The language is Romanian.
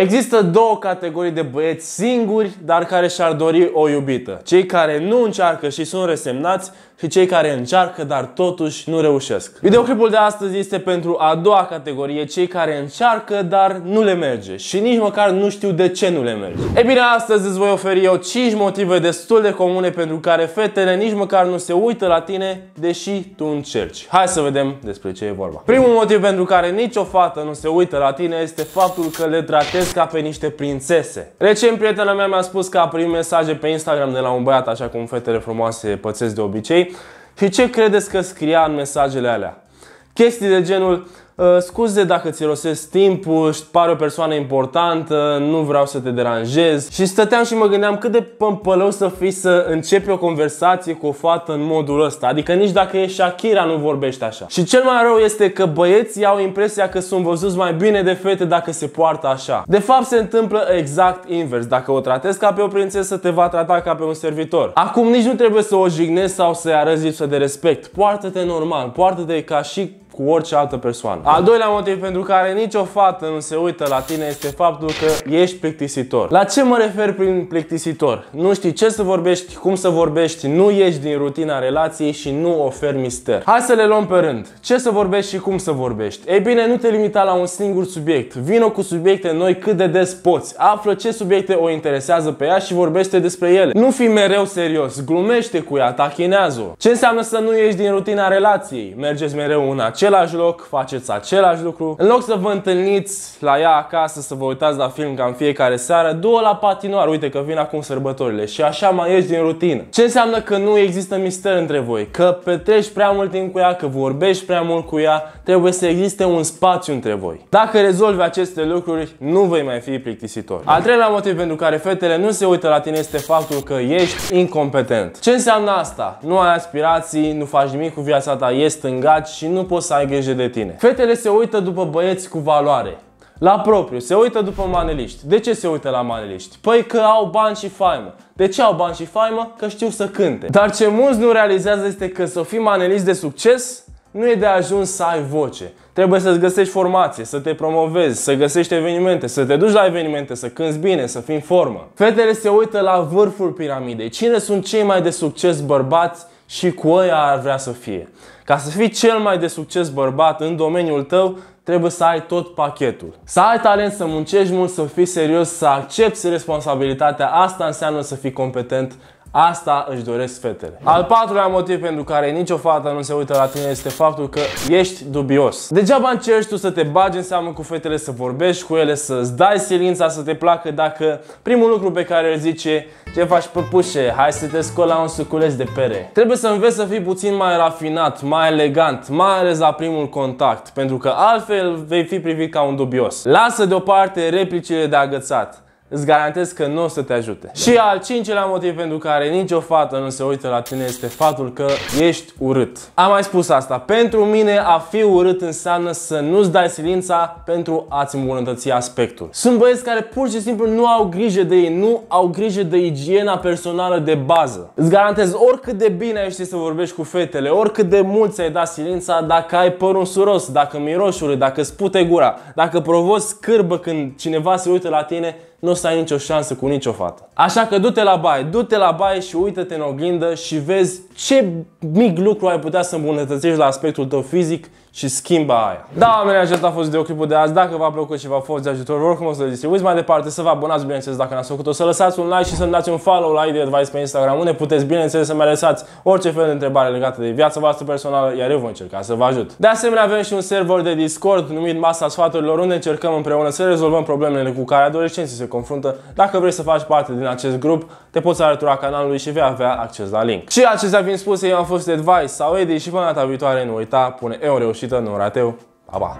Există două categorii de băieți singuri, dar care și-ar dori o iubită. Cei care nu încearcă și sunt resemnați și cei care încearcă, dar totuși nu reușesc. Videoclipul de astăzi este pentru a doua categorie, cei care încearcă, dar nu le merge și nici măcar nu știu de ce nu le merge. E bine, astăzi îți voi oferi eu 5 motive destul de comune pentru care fetele nici măcar nu se uită la tine, deși tu încerci. Hai să vedem despre ce e vorba. Primul motiv pentru care nicio fată nu se uită la tine este faptul că le tratezi ca pe niște prințese. Recent, prietena mea mi-a spus că a primit mesaje pe Instagram de la un băiat, așa cum fetele frumoase pățesc de obicei, și ce credeți că scria în mesajele alea? Chestii de genul, Uh, scuze dacă ți rosesc timpul, pare o persoană importantă, nu vreau să te deranjez. Și stăteam și mă gândeam cât de pămpălău să fii să începi o conversație cu o fată în modul ăsta. Adică nici dacă e Shakira nu vorbești așa. Și cel mai rău este că băieții au impresia că sunt văzuți mai bine de fete dacă se poartă așa. De fapt se întâmplă exact invers. Dacă o tratezi ca pe o prințesă, te va trata ca pe un servitor. Acum nici nu trebuie să o jignești sau să-i arăți lipsă de respect. Poartă-te normal, poartă-te ca și cu orice altă persoană. Al doilea motiv pentru care nicio fată nu se uită la tine este faptul că ești plictisitor. La ce mă refer prin plictisitor? Nu știi ce să vorbești, cum să vorbești, nu ieși din rutina relației și nu oferi mister. Hai să le luăm pe rând. Ce să vorbești și cum să vorbești? Ei bine, nu te limita la un singur subiect. Vino cu subiecte noi cât de des poți. Află ce subiecte o interesează pe ea și vorbește despre ele. Nu fi mereu serios, glumește cu ea, tachinează-o. Ce înseamnă să nu ieși din rutina relației? Mergeți mereu în același loc, faceți același lucru. În loc să vă întâlniți la ea acasă, să vă uitați la film ca în fiecare seară, du la patinoar, uite că vin acum sărbătorile și așa mai ieși din rutină. Ce înseamnă că nu există mister între voi? Că petreci prea mult timp cu ea, că vorbești prea mult cu ea, trebuie să existe un spațiu între voi. Dacă rezolvi aceste lucruri, nu vei mai fi plictisitor. Al treilea motiv pentru care fetele nu se uită la tine este faptul că ești incompetent. Ce înseamnă asta? Nu ai aspirații, nu faci nimic cu viața ta, ești stângat și nu poți să ai grijă de tine. Fetele se uită după băieți cu valoare. La propriu, se uită după maneliști. De ce se uită la maneliști? Păi că au bani și faimă. De ce au bani și faimă? Că știu să cânte. Dar ce mulți nu realizează este că să fii manelist de succes nu e de ajuns să ai voce. Trebuie să-ți găsești formație, să te promovezi, să găsești evenimente, să te duci la evenimente, să cânți bine, să fii în formă. Fetele se uită la vârful piramidei. Cine sunt cei mai de succes bărbați și cu ăia ar vrea să fie. Ca să fii cel mai de succes bărbat în domeniul tău, trebuie să ai tot pachetul. Să ai talent, să muncești mult, să fii serios, să accepti responsabilitatea, asta înseamnă să fii competent Asta își doresc fetele. Al patrulea motiv pentru care nicio fată nu se uită la tine este faptul că ești dubios. Degeaba încerci tu să te bagi în seamă cu fetele, să vorbești cu ele, să-ți dai silința să te placă dacă primul lucru pe care îl zice ce faci păpușe, hai să te scoli la un suculeț de pere. Trebuie să înveți să fii puțin mai rafinat, mai elegant, mai ales la primul contact, pentru că altfel vei fi privit ca un dubios. Lasă deoparte replicile de agățat îți garantez că nu o să te ajute. Și al cincilea motiv pentru care nicio fată nu se uită la tine este faptul că ești urât. Am mai spus asta. Pentru mine a fi urât înseamnă să nu-ți dai silința pentru a-ți îmbunătăți aspectul. Sunt băieți care pur și simplu nu au grijă de ei, nu au grijă de igiena personală de bază. Îți garantez oricât de bine ai ști să vorbești cu fetele, oricât de mult ți-ai dat silința, dacă ai părul suros, dacă miroși urât, dacă spute gura, dacă provoci scârbă când cineva se uită la tine, nu o să ai nicio șansă cu nicio fată. Așa că du-te la baie, du-te la baie și uită-te în oglindă și vezi ce mic lucru ai putea să îmbunătățești la aspectul tău fizic și schimba aia. Da, oameni, acesta a fost videoclipul de azi. Dacă v-a plăcut și v-a fost de ajutor, vă rog frumos să distribuiți mai departe, să vă abonați, bineînțeles, dacă n-ați făcut-o, să lăsați un like și să-mi dați un follow la ID Advice pe Instagram, unde puteți, bineînțeles, să-mi lăsați orice fel de întrebare legată de viața voastră personală, iar eu voi încerca să vă ajut. De asemenea, avem și un server de Discord numit Masa Sfaturilor, unde încercăm împreună să rezolvăm problemele cu care adolescenții se confruntă. Dacă vrei să faci parte din acest grup, te poți alătura canalului și vei avea acces la link. Și acestea fiind spuse, eu am fost Advice sau Eddie și până data viitoare nu uita, pune eu reușită, nu rateu. Pa, pa!